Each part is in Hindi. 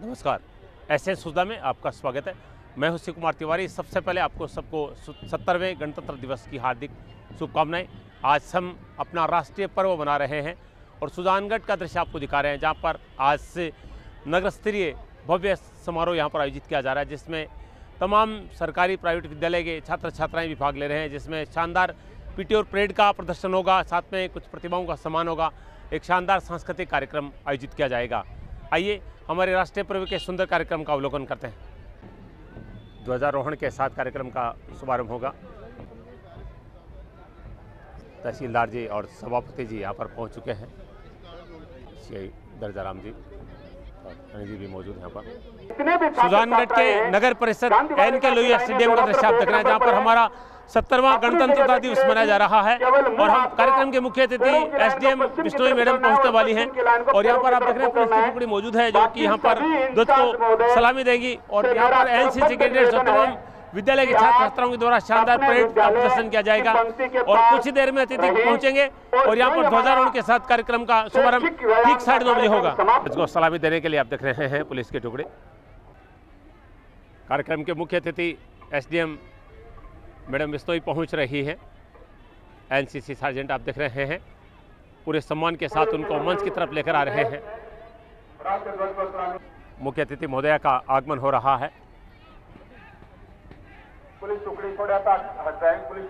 नमस्कार। एस एस सुधा में आपका स्वागत है। मैं हूँ कुमार तिवारी। सबसे पहले आपको सबको सत्तरवें गणतंत्र दिवस की हार्दिक शुभकामनाएँ। आज हम अपना राष्ट्रीय पर्व मना रहे हैं और सुजानगढ़ का दृश्य आपको दिखा रहे हैं, जहाँ पर आज से नगर स्तरीय भव्य समारोह यहाँ पर आयोजित किया जा रहा है, जिसमें तमाम सरकारी प्राइवेट विद्यालय के छात्र छात्राएँ भी भाग ले रहे हैं, जिसमें शानदार पीटी और परेड का प्रदर्शन होगा, साथ में कुछ प्रतिभाओं का सम्मान होगा। एक शानदार सांस्कृतिक कार्यक्रम आयोजित किया जाएगा। आइए, हमारे राष्ट्रीय पर्व के सुंदर कार्यक्रम का अवलोकन करते हैं। ध्वजारोहण के साथ कार्यक्रम का शुभारंभ होगा। तहसीलदार जी और सभापति जी यहाँ पर पहुँच चुके हैं। श्री दर्जाराम जी। और जी भी मौजूद यहाँ पर सुजानगढ़ के नगर परिषद एन के लोहिया स्टेडियम का दृश्य आप देख रहे हैं जहाँ पर हमारा सत्तरवा गणतंत्रता दिवस मनाया जा रहा है और हम कार्यक्रम के मुख्य अतिथि एसडीएम बिश्नोई मैडम पहुँचने वाली हैं और यहाँ पर आप देख रहे हैं पुलिस की टुकड़ी मौजूद है जो कि यहाँ पर ध्वज को सलामी देगी और यहाँ पर एनसीसी कैडेट्स और तमाम विद्यालय के छात्र छात्राओं के द्वारा शानदार परेड का प्रदर्शन किया जाएगा और कुछ ही देर में अतिथि पहुँचेंगे और यहाँ पर ध्वजारोहण के साथ कार्यक्रम का शुभारंभ ठीक साढ़े नौ बजे होगा। इसको सलामी देने के लिए आप देख रहे हैं पुलिस के टुकड़े। कार्यक्रम के मुख्य अतिथि एसडीएम मैडम बिश्नोई पहुँच रही है। एनसीसी सार्जेंट आप देख रहे हैं। पूरे सम्मान के साथ उनको मंच की तरफ़ लेकर आ रहे हैं। मुख्य अतिथि महोदया का आगमन हो रहा है। पुलिस टुकड़ी हट जाए पुलिस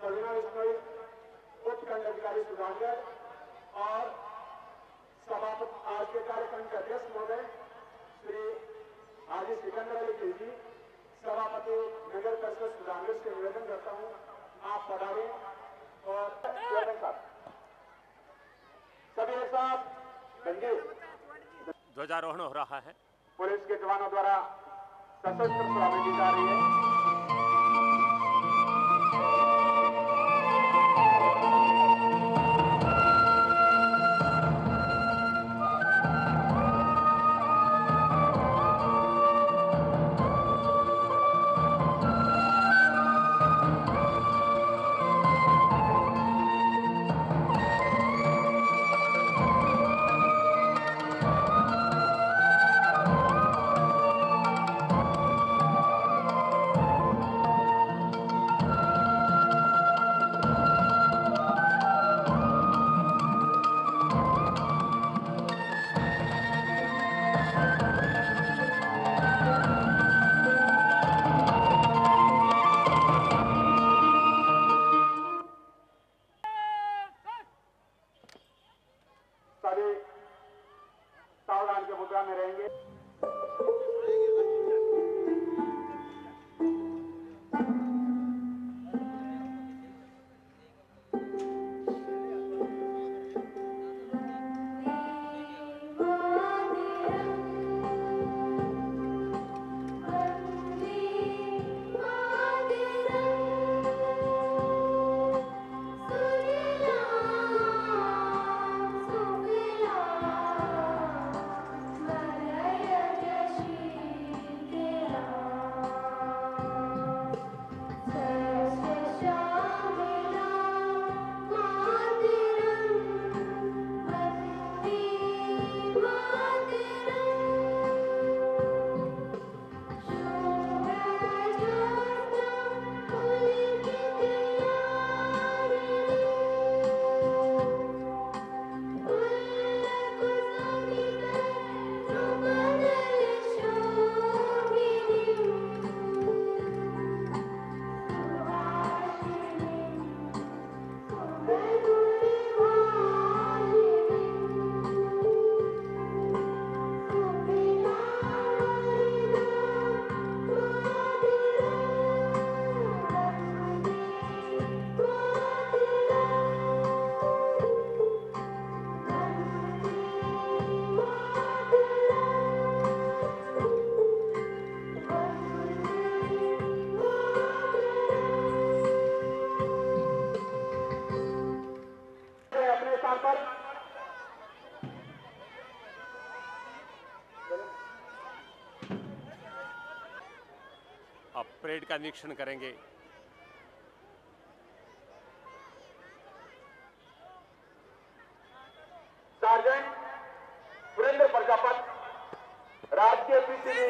सजना और सभापति आज के कार्यक्रम के अध्यक्ष महोदय श्री हाजी सिकंदर अली खिलजी सभापति नगर परिषद से निवेदन करता हूँ। आप पधारें और चेयरमैन साहब सभी एक साथ गंगे ध्वजारोहण हो रहा है। पुलिस के जवानों द्वारा सशस्त्र सलामी दी जा रही है। आप परेड का निरीक्षण करेंगे श्री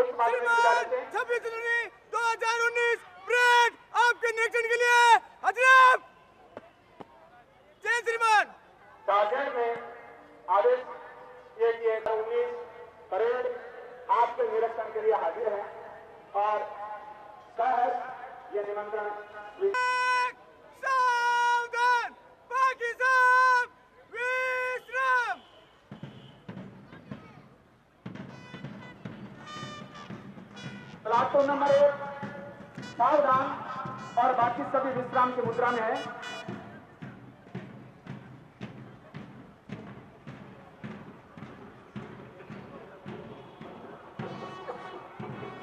उच्च माध्यमिक विद्यालय से छब्बीस जनवरी दो हज़ार उन्नीस परेड आपके निरीक्षण के लिए हजराब जय श्रीमान सार्जेंट में आदेश किए कि एक उन्नीस परेड आपके निरीक्षण के लिए हाजिर है और सहज ये निमंत्रण विश्राम नंबर एक, सावधान और बाकी सभी विश्राम की मुद्रा में है।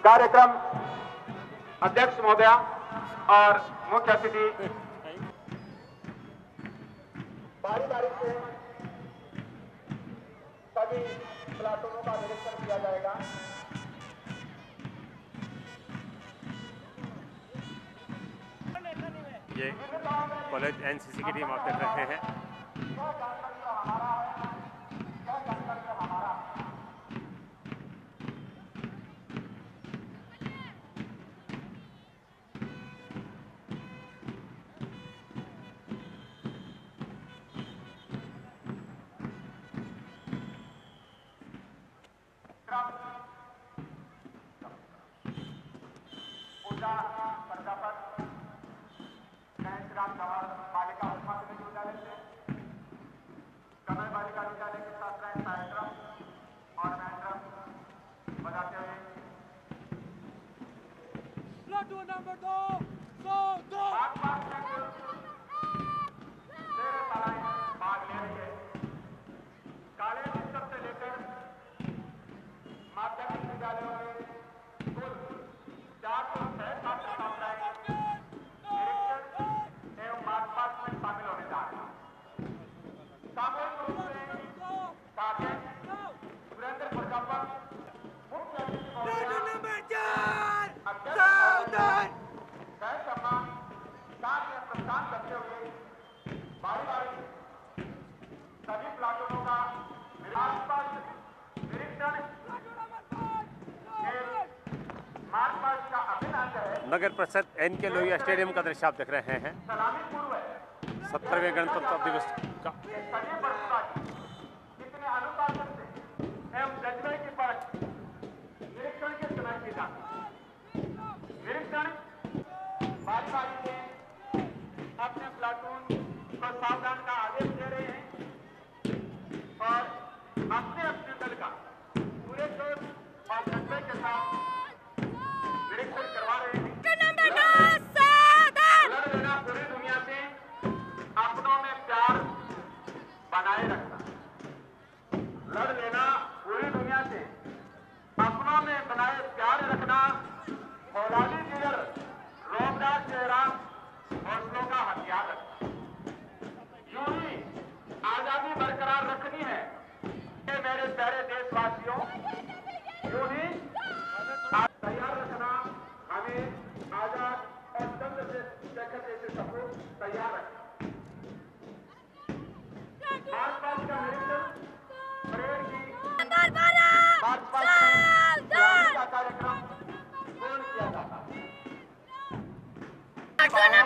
कार्यक्रम अध्यक्ष महोदया और मुख्य अतिथि। बारी बारी से सभी प्लाटूनों का निरीक्षण किया जाएगा। ये कॉलेज एनसीसी की टीम आप देख रहे हैं। प्लाटून नंबर दो सौ दो आस पास में कुल तेरह शालाएँ भाग ले रही है कॉलेज स्तर से लेकर माध्यमिक विद्यालयों में कुल चार सौ छह छात्र छात्राएँ निरीक्षण एवं मार्च पास्ट में शामिल होने जा रहे हैं सामूहिक रूप से साकेत सुरेंद्र प्रजापत मुख्य अतिथि महोदया नंबर चार अध्यक्ष सावधान जय शर्मा प्रस्थान करते हुए बारी बारी सभी प्लाटूनों का आसपास निरीक्षण नगर परिषद एन के लोहिया स्टेडियम का दृश्य आप देख रहे हैं। सलामी सत्तरवें गणतंत्र दिवस का ये सभी बरसुराजी कितने अनुशासन से एवं जज्बे की परख निरीक्षण के समय की जाती है। निरीक्षण बारी बारी से अपने प्लाटून को सावधान का आदेश दे रहे हैं। और अपने अपने दल का पूरे जोश और जज्बे के साथ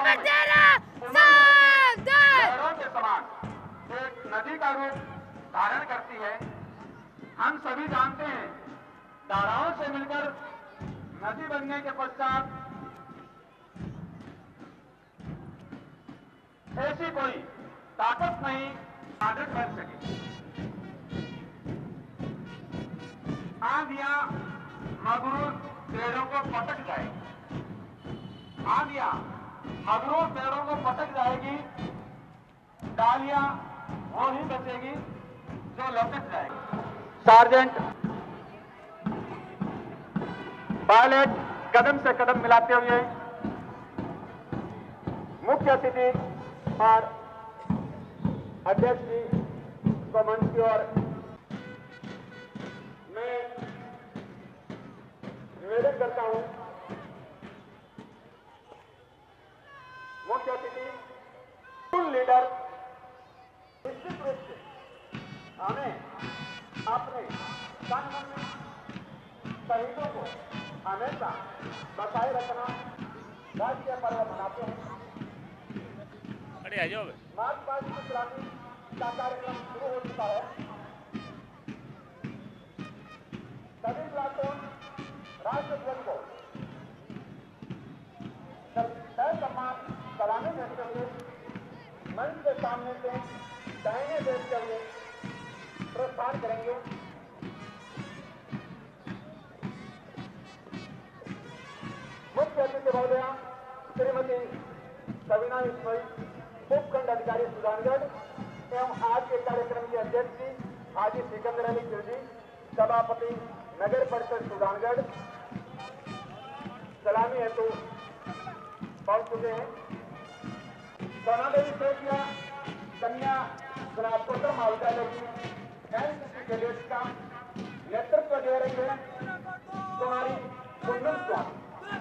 नंबर तेरह सावधान के समान एक नदी का रूप धारण करती है। हम सभी जानते हैं धाराओं से मिलकर नदी बनने के पश्चात ऐसी कोई ताकत नहीं साधक बन सके। आंधियाँ मगरूर पेड़ों को पटक जाएगी आंधियाँ मगरूर पेड़ों को पटक जाएगी, डालियाँ वो ही बचेगी जो लटक जाएगी। सार्जेंट, पायलट कदम से कदम मिलाते हुए मुख्य अतिथि और अध्यक्ष जी को मंच की ओर मैं निवेदन करता हूँ मुख्य अतिथि लीडर निश्चित रूप से हमें अपने शहीदों को हमेशा बचाए रखना राष्ट्रीय पर्व मनाते हैं। अरे आ जाओ। मार्च पास्ट की सलामी का कार्यक्रम शुरू हो चुका है। सभी प्लाटून राष्ट्रध्वज को तय सम्मान सलामी देते हुए मंच के सामने से दाहिने देखते हुए प्रस्थान करेंगे। मुख्य अतिथि महोदया, श्रीमती सविना इसमई उपखंड अधिकारी सुजानगढ़ एवं आज के कार्यक्रम के अध्यक्ष जी, हाजी सिकंदर अली खिलजी सभापति नगर परिषद सुजानगढ़ सलामी हेतु पहुँच चुके हैं। सोना देवी सेठिया कन्या स्नातकोत्तर महाविद्यालय की एनसीसी कैडेट्स का नेतृत्व दे रही है कुमारी कुंदन स्वामी।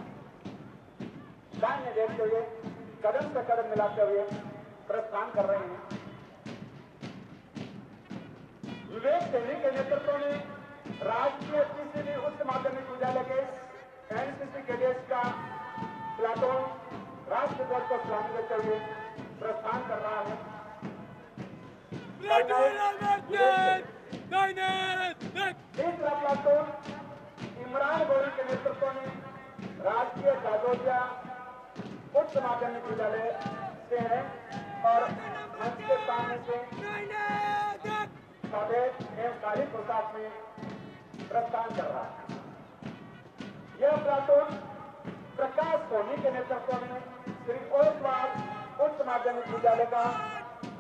दाहिने देखते हुए, कदम से कदम मिलाते हुए प्रस्थान कर रहे हैं। विवेक सैनी के नेतृत्व में राष्ट्रीय तीसरी उच्च माध्यमिक विद्यालय के एनसीसी कैडेट्स का प्लाटून राष्ट्र ध्वज को सलामी देते हुए प्रस्थान कर रहा है। तीसरा प्लाटून इमरान गोरी के नेतृत्व में राष्ट्रीय जागोरिया उच्च माध्यमिक विद्यालय से है और मंच के सामने से एवं कार्य प्रसाद में प्रस्थान कर रहा है। यह प्लाटून प्रकाश सोनी के नेतृत्व में श्री ओसवाल उच्च माध्यमिक विद्यालय का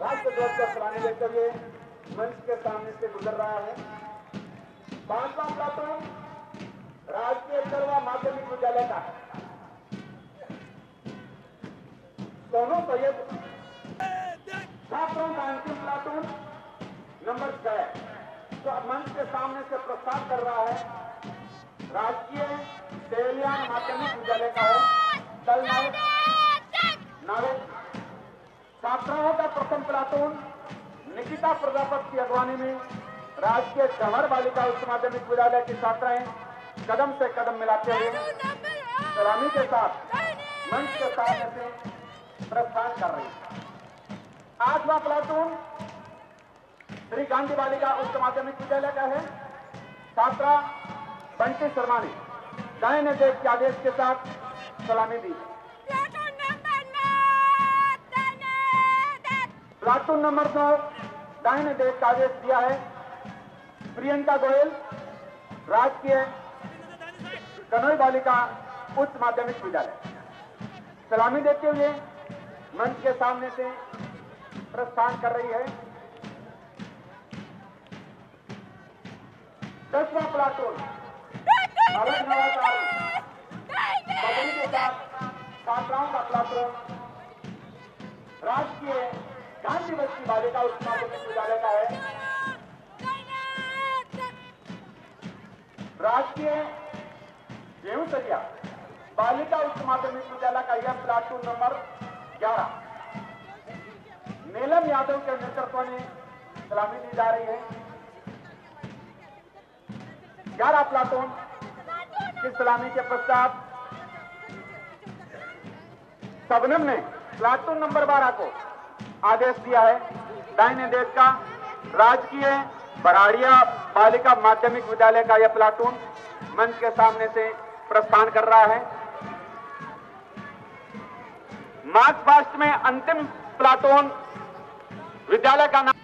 राष्ट्र ध्वज को सलामी देते हुए मंच के सामने से गुजर रहा है। पांचवा प्लाटून राष्ट्रीय सर्वा माध्यमिक विद्यालय का। दोनों सैयद छात्रों का अंतिम प्लाटून नंबर छह। जो मंच के सामने से प्रस्थान कर रहा है राजकीय देवलियान माध्यमिक विद्यालय का है कल नायक नाविक छात्राओं का प्रथम प्लाटून निकिता प्रजापत की अगवानी में राजकीय जवाहर बालिका उच्च माध्यमिक विद्यालय की छात्राएँ कदम से कदम मिलाते हुए सलामी के साथ, मंच के सामने से प्रस्थान कर रही आठवां प्लाटून श्री गांधी बालिका उच्च माध्यमिक विद्यालय का है। छात्रा बंटी शर्मा ने दाहिने देश के आदेश के साथ सलामी दी। प्लाटून नंबर दो, दाहिने देश का आदेश दिया है। प्रियंका गोयल, राजकीय कनौई बालिका उच्च माध्यमिक विद्यालय। सलामी देते हुए मंच के सामने से प्रस्थान कर रही है। दसवां प्लाटून के साथ छात्राओं का प्लाटून राष्ट्रीय गांधी बस्ती बालिका उच्च माध्यमिक विद्यालय का है? राष्ट्रीय गेहूंसरिया बालिका उच्च माध्यमिक विद्यालय का यह प्लाटून नंबर 11 नीलम यादव के नेतृत्व में सलामी दी जा रही है। ग्यारह प्लाटून की सलामी के पश्चात सबनम ने प्लाटून नंबर 12 को आदेश दिया है। दाहिने देश का राजकीय बराड़िया बालिका माध्यमिक विद्यालय का यह प्लाटून मंच के सामने से प्रस्थान कर रहा है। मार्च पास्ट में अंतिम प्लाटून विद्यालय का नाम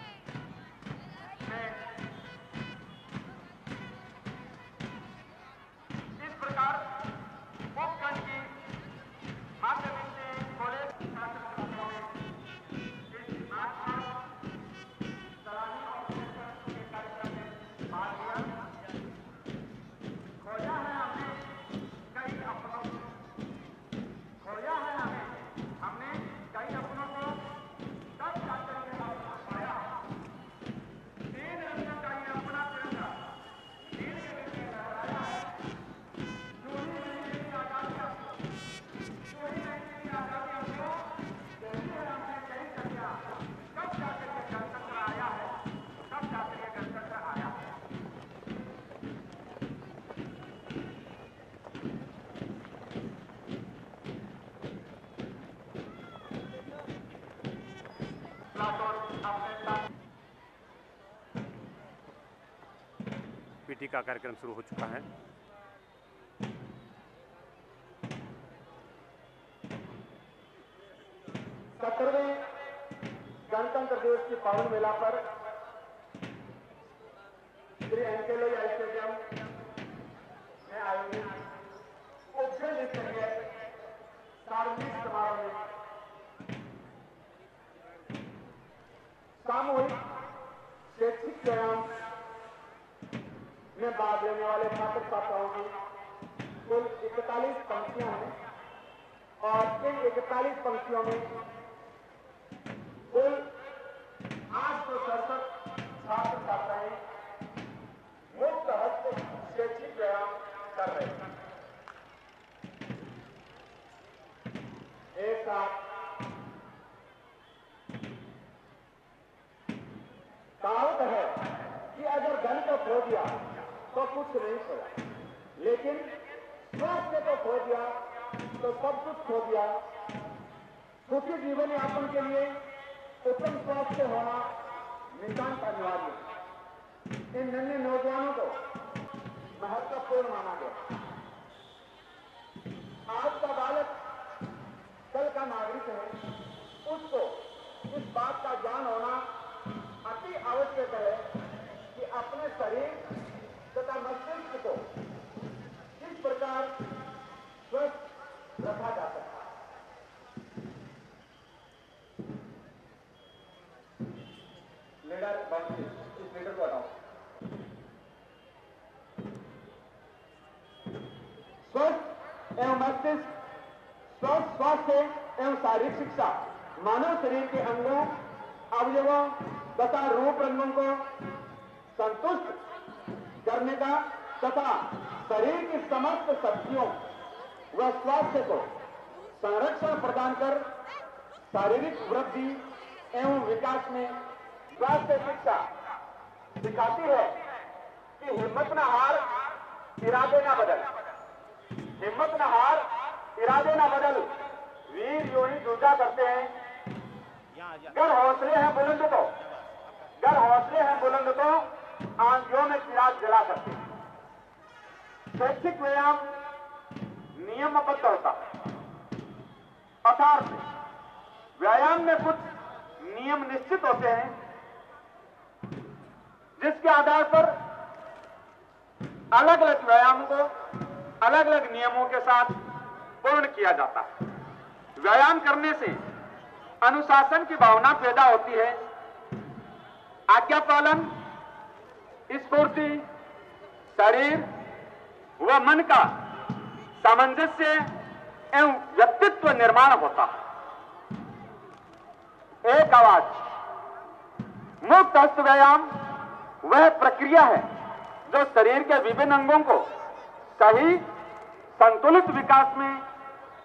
पीटी का कार्यक्रम शुरू हो चुका है। सत्तरवें गणतंत्र दिवस की पावन मेला पर श्री एनके लोहिया स्टेडियम में आयोजित सामूहिक शैक्षिक व्यायाम भाग लेने वाले छात्र छात्राओं की कुल इकतालीस पंक्तियाँ हैं और इन इकतालीस पंक्तियों में कुल आठ सौ सड़सठ छात्र छात्राएँ मुक्त हस्त शैक्षिक व्यायाम कर रहे हैं। एक साथ कहावत है कि अगर धन को खो दिया तो कुछ नहीं खोया लेकिन स्वास्थ्य को खो दिया तो सब कुछ खो दिया। सुखी जीवन यापन के लिए उत्तम स्वास्थ्य होना नितांत अनिवार्य इन नन्हे नौजवानों को महत्वपूर्ण माना गया। आज का बालक कल का नागरिक है, उसको इस बात का ज्ञान होना अति आवश्यक है कि अपने शरीर मस्तिष्क को किस प्रकार स्वस्थ रखा जा सकता है? लीडर बाउंड्री इस लीडर को हटाओ। स्वस्थ एवं मस्तिष्क, स्वस्थ स्वास्थ्य एवं शारीरिक शिक्षा, मानव शरीर के अंगों, अवयवों तथा रूप रंगों को संतुष्ट करने का तथा शरीर की समस्त शक्तियों व स्वास्थ्य को संरक्षण प्रदान कर शारीरिक वृद्धि एवं विकास में स्वास्थ्य शिक्षा सिखाती है कि हिम्मत न हार इरादे न बदल। हिम्मत न हार इरादे न बदल। वीर योनी जूझा करते हैं। गर हौसले हैं बुलंद तो। गर हौसले हैं बुलंद तो। आंधियों में चिराग जला सकते हैं। शैक्षिक व्यायाम नियमबद्ध होता है। अर्थात व्यायाम में कुछ नियम निश्चित होते हैं, जिसके आधार पर अलग अलग व्यायाम को अलग अलग नियमों के साथ पूर्ण किया जाता है। व्यायाम करने से अनुशासन की भावना पैदा होती है। आज्ञा पालन स्फूर्ति शरीर व मन का सामंजस्य एवं व्यक्तित्व निर्माण होता है। एक आवाज़, मुक्त हस्त व्यायाम वह प्रक्रिया है जो शरीर के विभिन्न अंगों को सही, संतुलित विकास में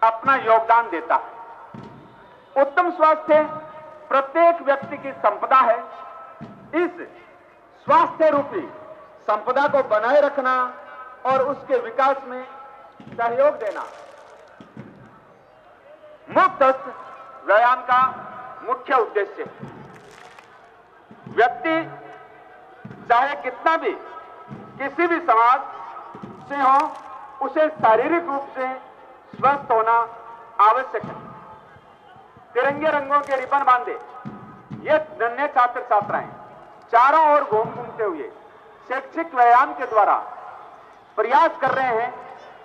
अपना योगदान देता है। उत्तम स्वास्थ्य प्रत्येक व्यक्ति की संपदा है। इस स्वास्थ्य रूपी संपदा को बनाए रखना और उसके विकास में सहयोग देना। मुक्त व्यायाम का मुख्य उद्देश्य। व्यक्ति, चाहे कितना भी, किसी भी समाज से हो, उसे शारीरिक रूप से स्वस्थ होना आवश्यक है। तिरंगे रंगों के रिबन बांधे, ये धन्य छात्र छात्राएँ चारों ओर घूम घूमते हुए शैक्षिक व्यायाम के द्वारा प्रयास कर रहे हैं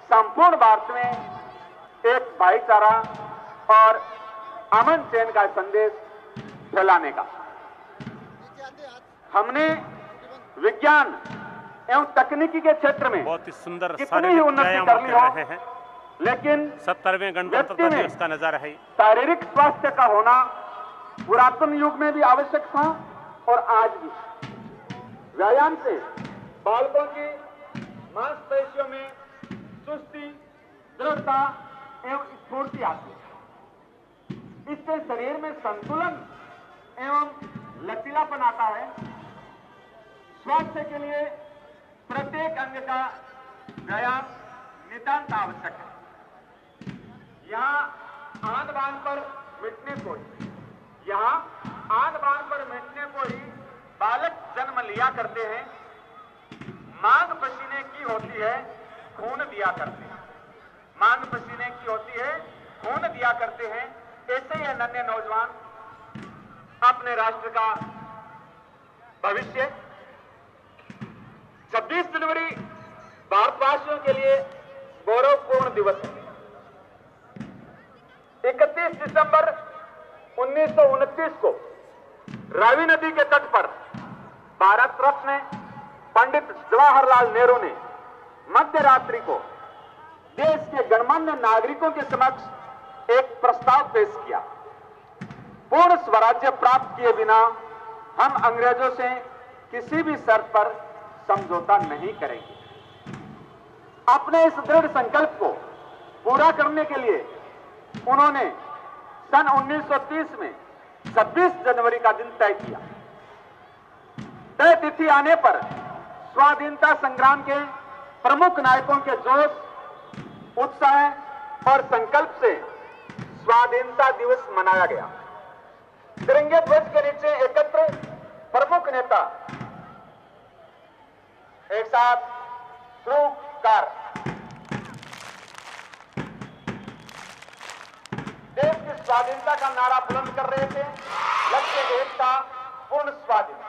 संपूर्ण भारत में एक भाईचारा और अमन चैन का संदेश फैलाने का। हमने विज्ञान एवं तकनीकी के क्षेत्र में बहुत ही सुंदर कितनी ही उन्नति कर ली हो रहे हैं। लेकिन सत्तरवें गणतंत्र दिवस का नज़ारा है। शारीरिक स्वास्थ्य का होना पुरातन युग में भी आवश्यक था। और आज भी। व्यायाम से बालकों की मांसपेशियों में सुस्ती, दृढ़ता एवं स्फूर्ति आती है। इससे शरीर में संतुलन एवं लचीलापन आता है। स्वास्थ्य के लिए प्रत्येक अंग का व्यायाम नितांत आवश्यक है। यहाँ आंध बाँध पर फिटनेस कोच यहाँ आन बान पर मिटने को ही बालक जन्म लिया करते हैं। मांग पसीने की होती है, खून दिया करते हैं। मांग पसीने की होती है, खून दिया करते हैं। ऐसे ही नन्हे नौजवान अपने राष्ट्र का भविष्य 26 जनवरी भारतवासियों के लिए गौरवपूर्ण दिवस है। 31 दिसंबर 1929 को रावी नदी के तट पर भारत रत्न पंडित जवाहरलाल नेहरू ने मध्य रात्रि को देश के गणमान्य नागरिकों के समक्ष एक प्रस्ताव पेश किया। पूर्ण स्वराज्य प्राप्त किए बिना हम अंग्रेज़ों से किसी भी शर्त पर समझौता नहीं करेंगे। अपने इस दृढ़ संकल्प को पूरा करने के लिए उन्होंने सन 1930 में 26 जनवरी का दिन तय किया। तय तिथि आने पर स्वाधीनता संग्राम के प्रमुख नायकों के जोश, उत्साह और संकल्प से स्वाधीनता दिवस मनाया गया। तिरंगे ध्वज के नीचे एकत्र प्रमुख नेता एक साथ कर स्वाधीनता का नारा बुलंद कर रहे थे। लक्ष्य एक था पूर्ण स्वाधीन